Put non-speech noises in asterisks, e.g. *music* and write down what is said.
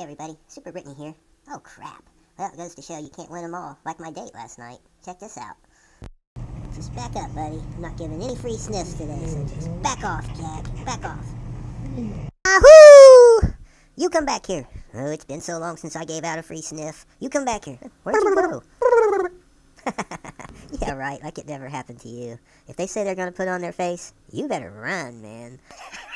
Hey everybody, Super Britney here. Oh crap. Well, it goes to show you can't win them all, like my date last night. Check this out. Just back up, buddy. I'm not giving any free sniffs today, so just back off, Jack. Back off. Ahoo! You come back here. Oh, it's been so long since I gave out a free sniff. You come back here. Where'd you go? *laughs* yeah, right, like it never happened to you. If they say they're gonna put on their face, you better run, man. *laughs*